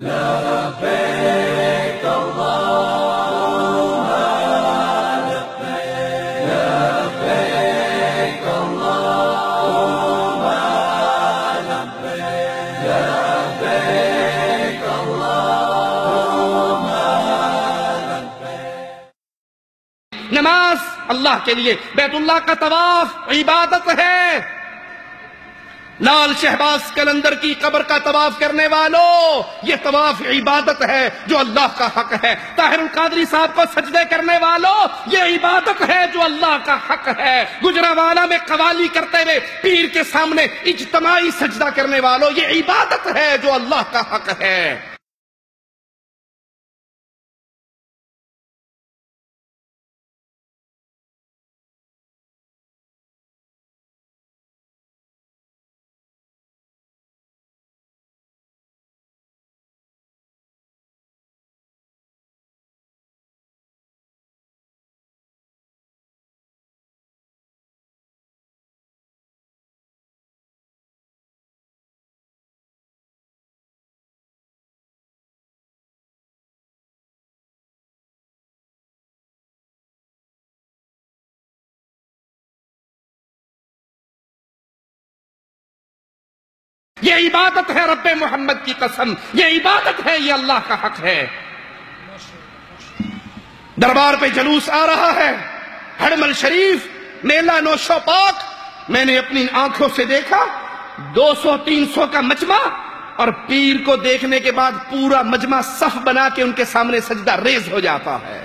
نماز اللہ کے لیے بیت اللہ کا طواف عبادت ہے۔ لال شہباز کلندر کی قبر کا طواف کرنے والوں یہ طواف عبادت ہے جو اللہ کا حق ہے۔ طاہر القادری صاحب کو سجدے کرنے والوں یہ عبادت ہے جو اللہ کا حق ہے۔ گجرا والا میں قوالی کرتے ہوئے پیر کے سامنے اجتماعی سجدہ کرنے والوں یہ عبادت ہے جو اللہ کا حق ہے۔ یہ عبادت ہے رب محمد کی قسم، یہ عبادت ہے، یہ اللہ کا حق ہے۔ دربار پہ جلوس آ رہا ہے، ہڑمل شریف، میلہ نوشو پاک۔ میں نے اپنی آنکھوں سے دیکھا، دو سو، تین سو کا مجمع، اور پیر کو دیکھنے کے بعد پورا مجمع صف بنا کے ان کے سامنے سجدہ ریز ہو جاتا ہے۔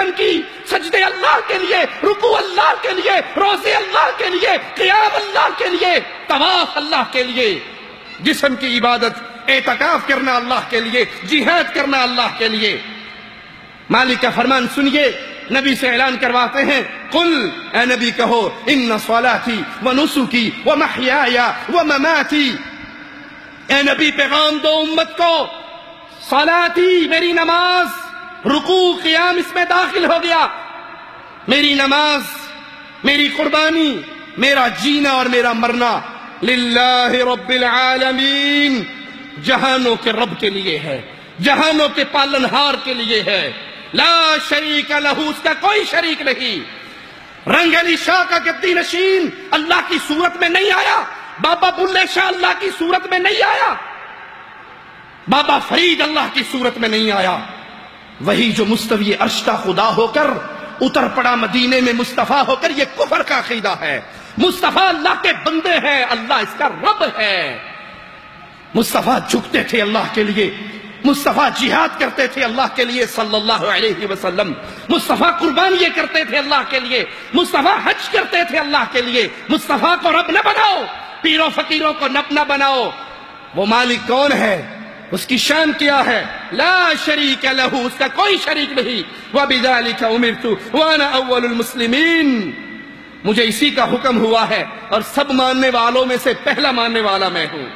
عبادت کی، سجدے اللہ کے لیے رکو اللہ کے لیے، روزے اللہ کے لیے، قیام اللہ کے لیے، طواف اللہ کے لیے۔ جسم کی عبادت، اعتکاف کرنا اللہ کے لیے، جہاد کرنا اللہ کے لیے۔ مالک کا فرمان سنیے، نبی سے اعلان کرواتے ہیں، قل، اے نبی کہو، ان صلاتی و نسکی و محیایا و مماتی۔ اے نبی پیغام دو امت کو، صلاتی میری نماز رکوع قیام اس میں داخل ہو گیا۔ میری نماز، میری قربانی، میرا جینا اور میرا مرنا للہ رب العالمین جہانوں کے رب کے لیے ہے، جہانوں کے پالنہار کے لیے ہے۔ لا شریک لہو، اس کا کوئی شریک نہیں۔ رنگ علی شاہ کا گدی نشین اللہ کی صورت میں نہیں آیا، بابا بلے شاہ اللہ کی صورت میں نہیں آیا۔ بابا فرید اللہ کی صورت میں نہیں آیا۔ وہی جو مستوی عرش کا خدا ہو کر اتر پڑا مدینے میں مصطفیٰ ہو کر، یہ کفر کا عقیدہ ہے۔ مصطفیٰ اللہ کے بندے ہیں، اللہ اس کا رب ہے۔ مصطفیٰ جھکتے تھے اللہ کے لیے۔ مصطفیٰ جہاد کرتے تھے اللہ کے لیے صلی اللہ علیہ وسلم۔ مصطفیٰ قربانی کرتے تھے اللہ کے لیے۔ مصطفیٰ حج کرتے تھے اللہ کے لیے۔ مصطفیٰ کو رب نہ بناؤ، پیروں فقیروں کو نب نہ بناؤ۔ وہ مالک کون ہے؟ اس کی شان کیا ہے؟ لا شریک لہو، اس کا کوئی شریک نہیں۔ وَبِذَلِكَ أُمِرْتُ وَأَنَا أَوَّلُ الْمُسْلِمِينَ۔ مجھے اسی کا حکم ہوا ہے اور سب ماننے والوں میں سے پہلا ماننے والا میں ہوں۔